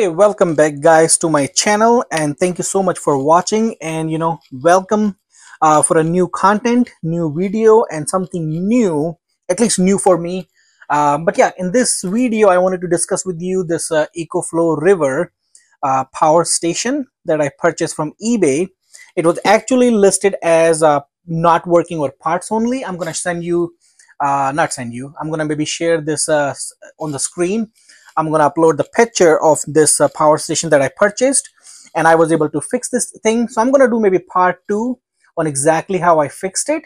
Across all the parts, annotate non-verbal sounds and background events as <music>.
hey welcome back guys to my channel and thank you so much for watching and you know welcome uh, for a new content new video and something new at least new for me. Uh, but yeah in this video I wanted to discuss with you this uh, EcoFlow River uh, power station that I purchased from eBay. It was actually listed as uh, not working or parts only. I'm gonna send you uh, not send you I'm gonna maybe share this on the screen I'm going to upload the picture of this uh, power station that I purchased and I was able to fix this thing. So I'm going to do maybe part two on exactly how I fixed it.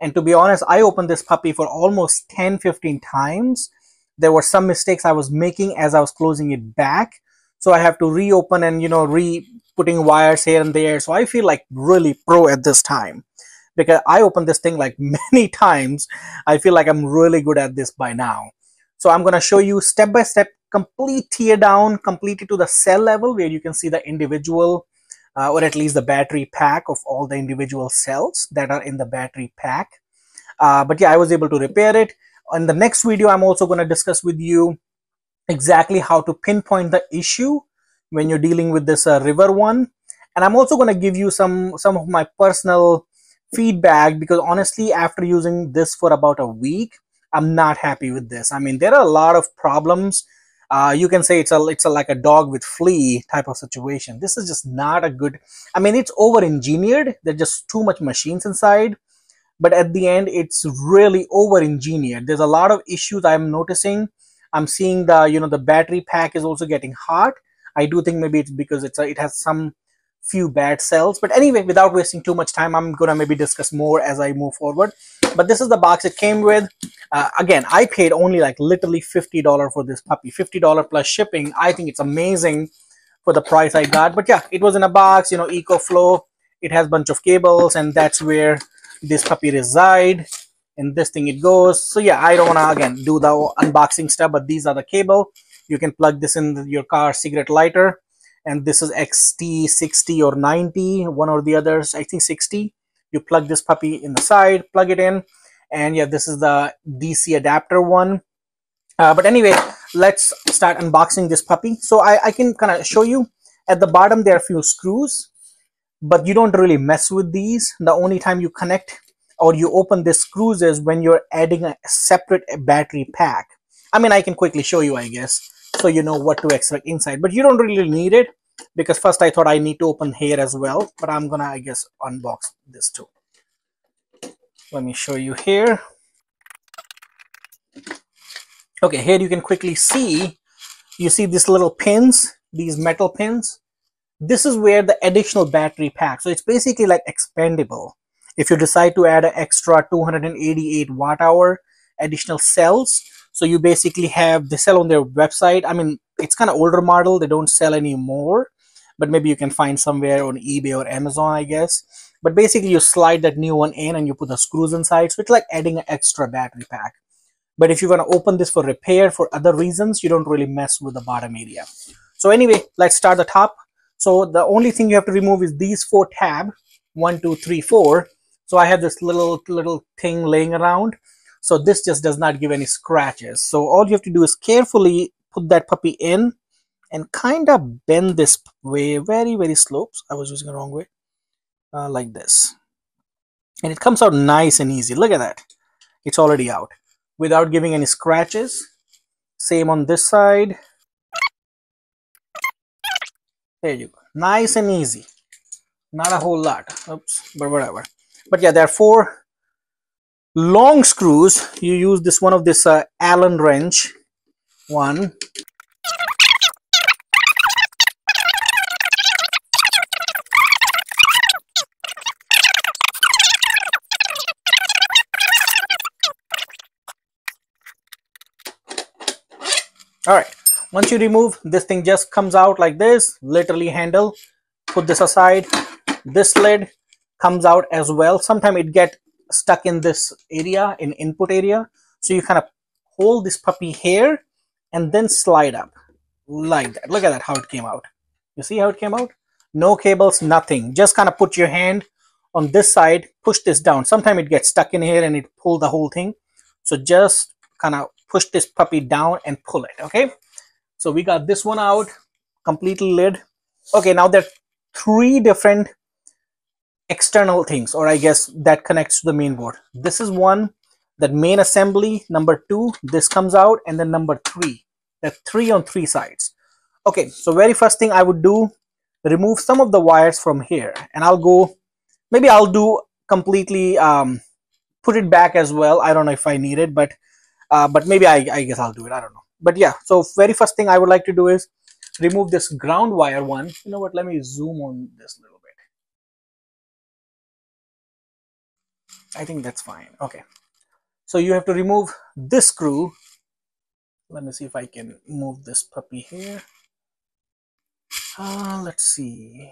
And to be honest, I opened this puppy for almost 10, 15 times. There were some mistakes I was making as I was closing it back. So I have to reopen and, you know, re putting wires here and there. So I feel like really pro at this time because I opened this thing like <laughs> many times. I feel like I'm really good at this by now. So I'm going to show you step by step complete tear down completely to the cell level where you can see the individual uh, or at least the battery pack of all the individual cells that are in the battery pack. Uh, but yeah, I was able to repair it. In the next video, I'm also going to discuss with you exactly how to pinpoint the issue when you're dealing with this uh, river one. And I'm also going to give you some, some of my personal feedback because honestly, after using this for about a week, I'm not happy with this. I mean, there are a lot of problems uh, you can say it's a it's a, like a dog with flea type of situation. This is just not a good. I mean, it's over engineered. There's just too much machines inside, but at the end, it's really over engineered. There's a lot of issues I'm noticing. I'm seeing the you know the battery pack is also getting hot. I do think maybe it's because it's a, it has some few bad cells. But anyway, without wasting too much time, I'm gonna maybe discuss more as I move forward. But this is the box it came with. Uh, again, I paid only like literally $50 for this puppy, $50 plus shipping. I think it's amazing for the price I got. But yeah, it was in a box, you know, EcoFlow. It has a bunch of cables and that's where this puppy reside. And this thing it goes. So yeah, I don't wanna again do the unboxing stuff, but these are the cable. You can plug this in your car cigarette lighter and this is XT 60 or 90 one or the others I think 60 you plug this puppy in the side plug it in and yeah this is the DC adapter one. Uh, but anyway let's start unboxing this puppy. So I, I can kind of show you. At the bottom there are a few screws but you don't really mess with these. The only time you connect or you open the screws is when you're adding a separate battery pack. I mean I can quickly show you I guess so you know what to expect inside but you don't really need it because first I thought I need to open here as well but I'm gonna I guess unbox this too. Let me show you here. Okay here you can quickly see you see these little pins these metal pins? This is where the additional battery pack. So it's basically like expandable if you decide to add an extra 288 watt hour additional cells so you basically have they sell on their website. I mean, it's kind of older model. They don't sell anymore, but maybe you can find somewhere on eBay or Amazon, I guess. But basically, you slide that new one in and you put the screws inside. So it's like adding an extra battery pack. But if you want to open this for repair for other reasons, you don't really mess with the bottom area. So anyway, let's start the top. So the only thing you have to remove is these four tab, one, two, three, four. So I have this little little thing laying around. So this just does not give any scratches. So all you have to do is carefully put that puppy in and kind of bend this way, very, very slopes. I was using the wrong way, uh, like this. And it comes out nice and easy. Look at that. It's already out without giving any scratches. Same on this side. There you go. Nice and easy. Not a whole lot. Oops, but whatever. But yeah, there are four long screws you use this one of this uh, allen wrench one. All right. Once you remove this thing just comes out like this. Literally handle. Put this aside. This lid comes out as well. Sometimes it get stuck in this area in input area. So you kind of hold this puppy here and then slide up like that. Look at that how it came out. You see how it came out? No cables nothing. Just kind of put your hand on this side push this down. Sometimes it gets stuck in here and it pull the whole thing. So just kind of push this puppy down and pull it okay? So we got this one out completely lid. Okay now there are three different external things or i guess that connects to the main board. This is one that main assembly number two this comes out and then number three are three on three sides. Okay so very first thing i would do remove some of the wires from here. And i'll go maybe i'll do completely um put it back as well. I don't know if i need it but uh but maybe i i guess i'll do it. I don't know. But yeah so very first thing i would like to do is remove this ground wire one. You know what? Let me zoom on this little bit. I think that's fine. Okay. So you have to remove this screw let me see if i can move this puppy here. Uh, let's see.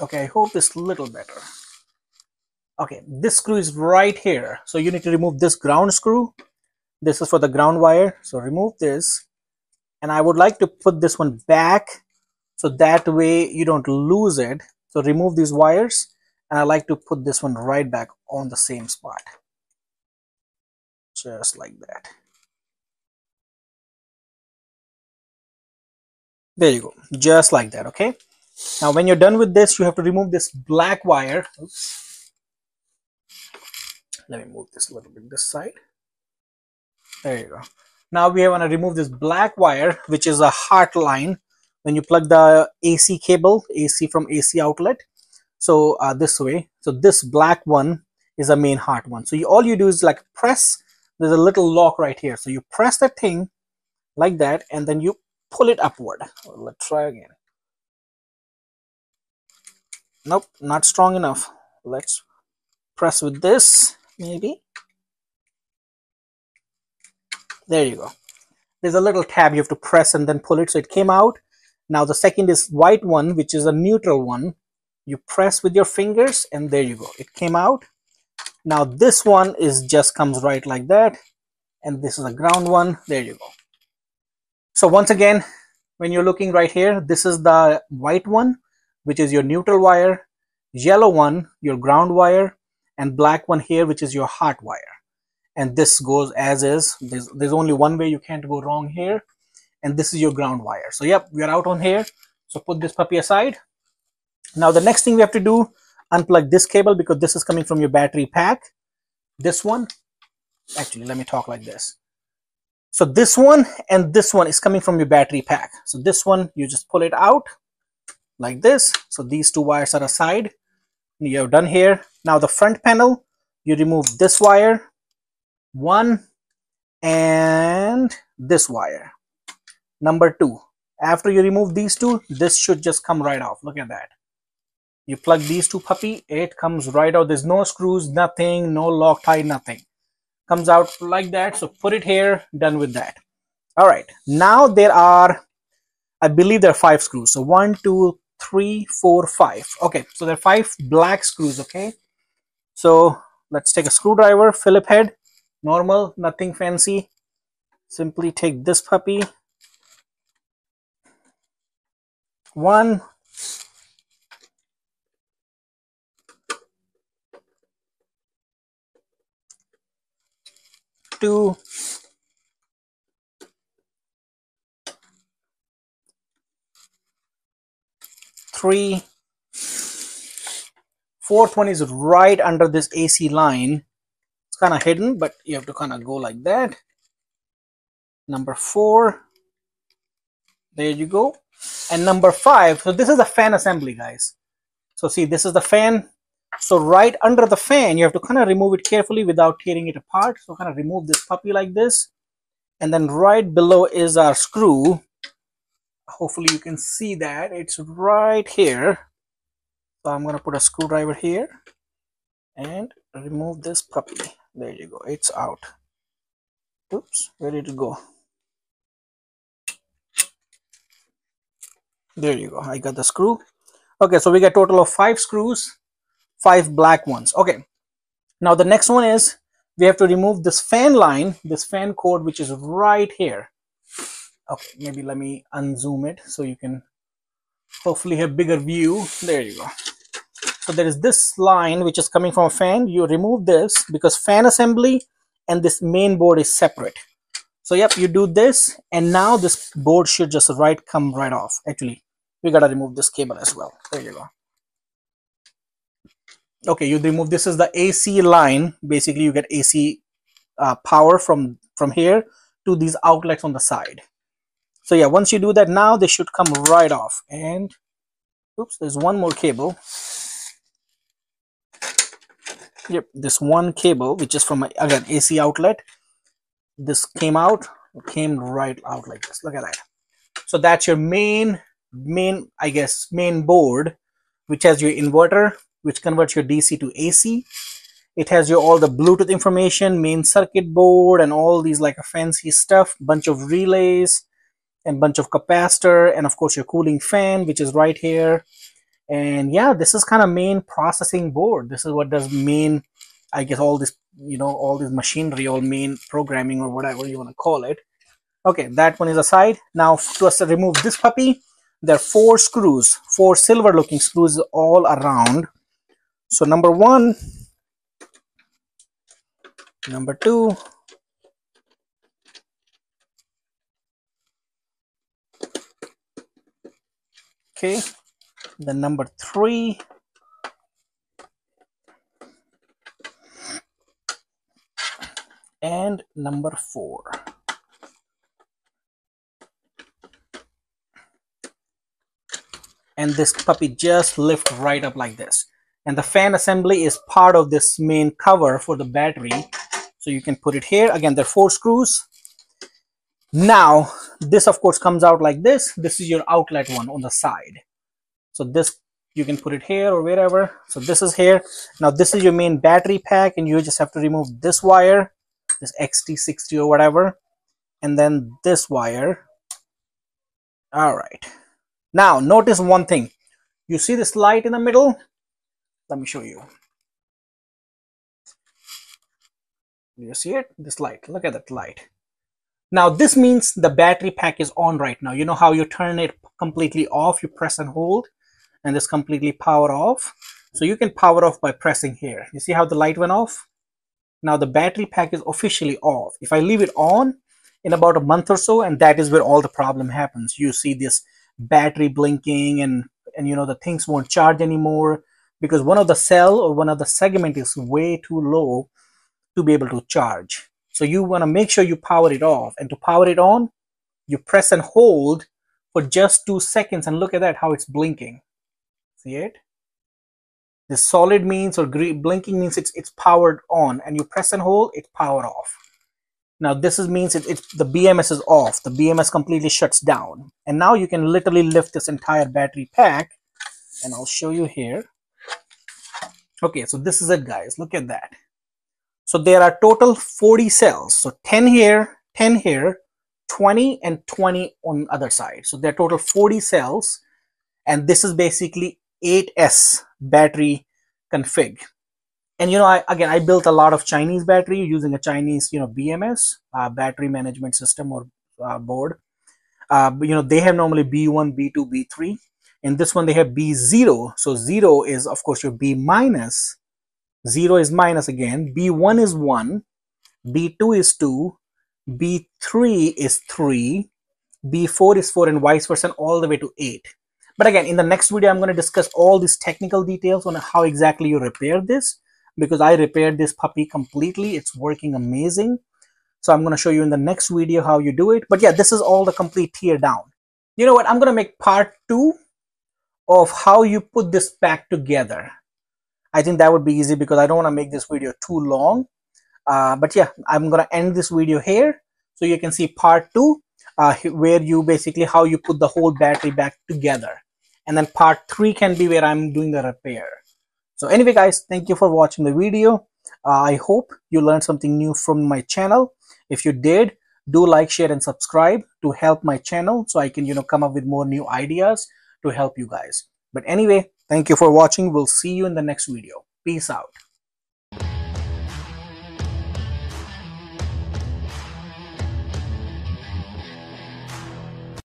Okay i hope this little better. Okay this screw is right here. So you need to remove this ground screw. This is for the ground wire. So remove this. And i would like to put this one back so that way you don't lose it. So remove these wires. And i like to put this one right back on the same spot just like that. There you go. Just like that okay? Now when you're done with this you have to remove this black wire. Oops. let me move this a little bit this side. There you go. Now we want to remove this black wire which is a hot line. When you plug the AC cable AC from AC outlet. So uh, this way. So this black one is a main hot one. So you, all you do is like press there's a little lock right here. So you press that thing like that and then you pull it upward. Let's try again. Nope not strong enough. Let's press with this maybe. There you go. There's a little tab you have to press and then pull it. So it came out. Now the second is white one which is a neutral one. You press with your fingers and there you go. It came out now this one is just comes right like that and this is a ground one. There you go. So once again when you're looking right here this is the white one which is your neutral wire yellow one your ground wire and black one here which is your hot wire. And this goes as is. There's, there's only one way you can't go wrong here and this is your ground wire. So yep we are out on here. So put this puppy aside. Now the next thing we have to do unplug this cable because this is coming from your battery pack. This one actually let me talk like this. So this one and this one is coming from your battery pack. So this one you just pull it out like this. So these two wires are aside. You're done here. Now the front panel you remove this wire one and this wire. Number two after you remove these two this should just come right off. Look at that you plug these two puppy it comes right out. There's no screws nothing no lock tie, nothing. Comes out like that so put it here done with that. All right now there are i believe there are five screws. So one two three four five. Okay so there are five black screws okay? So let's take a screwdriver phillip head normal nothing fancy. Simply take this puppy. One two three. Fourth one is right under this AC line. It's kind of hidden but you have to kind of go like that. Number four. There you go. And number five. So this is a fan assembly guys. So see this is the fan so right under the fan, you have to kind of remove it carefully without tearing it apart. So kind of remove this puppy like this. And then right below is our screw. Hopefully you can see that. It's right here. So I'm going to put a screwdriver here and remove this puppy. There you go. It's out. Oops, ready to go. There you go. I got the screw. Okay, so we got total of five screws five black ones. Okay. Now the next one is we have to remove this fan line this fan cord which is right here. Okay maybe let me unzoom it so you can hopefully have bigger view. There you go. So there is this line which is coming from a fan. You remove this because fan assembly and this main board is separate. So yep you do this and now this board should just right come right off. Actually we gotta remove this cable as well. There you go okay you remove this is the AC line. Basically you get AC uh, power from from here to these outlets on the side. So yeah once you do that now they should come right off. And oops there's one more cable. Yep this one cable which is from my again AC outlet. This came out came right out like this. Look at that. So that's your main main I guess main board which has your inverter which converts your DC to AC it has your all the Bluetooth information main circuit board and all these like a fancy stuff. Bunch of relays and bunch of capacitor and of course your cooling fan which is right here. And yeah this is kind of main processing board. This is what does main i guess all this you know all this machinery all main programming or whatever you want to call it. Okay that one is aside now to remove this puppy there are four screws four silver looking screws all around so number one number two okay the number three and number four. And this puppy just lift right up like this and the fan assembly is part of this main cover for the battery. So you can put it here. Again there are four screws. Now this of course comes out like this. This is your outlet one on the side. So this you can put it here or wherever. So this is here. Now this is your main battery pack and you just have to remove this wire this xt60 or whatever and then this wire. All right. Now notice one thing. You see this light in the middle let me show you you see it this light look at that light now this means the battery pack is on right now. You know how you turn it completely off, you press and hold and this completely power off. So you can power off by pressing here. You see how the light went off? Now the battery pack is officially off. If I leave it on in about a month or so, and that is where all the problem happens. You see this battery blinking and, and you know, the things won't charge anymore because one of the cell or one of the segment is way too low to be able to charge. So you want to make sure you power it off. And to power it on, you press and hold for just two seconds. And look at that, how it's blinking. See it? The solid means or blinking means it's, it's powered on. And you press and hold, it's powered off. Now this is means it, it's the BMS is off. The BMS completely shuts down. And now you can literally lift this entire battery pack. And I'll show you here. Okay, so this is it guys. Look at that. So there are total 40 cells. So 10 here, 10 here, 20 and 20 on other side. So there are total 40 cells. And this is basically 8S battery config. And you know, I, again, I built a lot of Chinese battery using a Chinese, you know, BMS, uh, battery management system or uh, board. Uh, you know, they have normally B1, B2, B3. In this one, they have B0. So 0 is, of course, your B minus. minus 0 is minus again, b1 is 1, b2 is 2, b3 is 3, b4 is 4 and vice versa all the way to 8. But again, in the next video, I'm going to discuss all these technical details on how exactly you repair this because I repaired this puppy completely. It's working amazing. So I'm going to show you in the next video how you do it. But yeah, this is all the complete tear down. You know what? I'm going to make part two of how you put this back together. I think that would be easy because I don't want to make this video too long. Uh, but yeah, I'm going to end this video here. So you can see part two, uh, where you basically how you put the whole battery back together. And then part three can be where I'm doing the repair. So anyway, guys, thank you for watching the video. Uh, I hope you learned something new from my channel. If you did, do like, share, and subscribe to help my channel so I can, you know, come up with more new ideas to help you guys. But anyway, thank you for watching. We'll see you in the next video. Peace out.